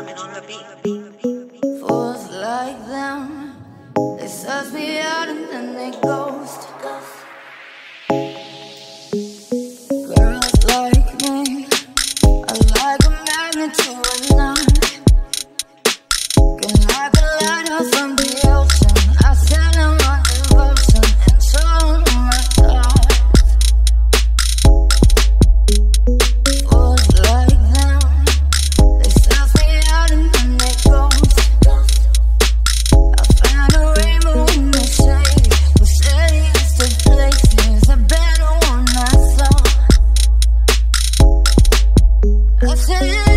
drumming on the beat. Fools like them, they suss me out and then they ghost. Girls like me, I like a magnet to a knife. I see.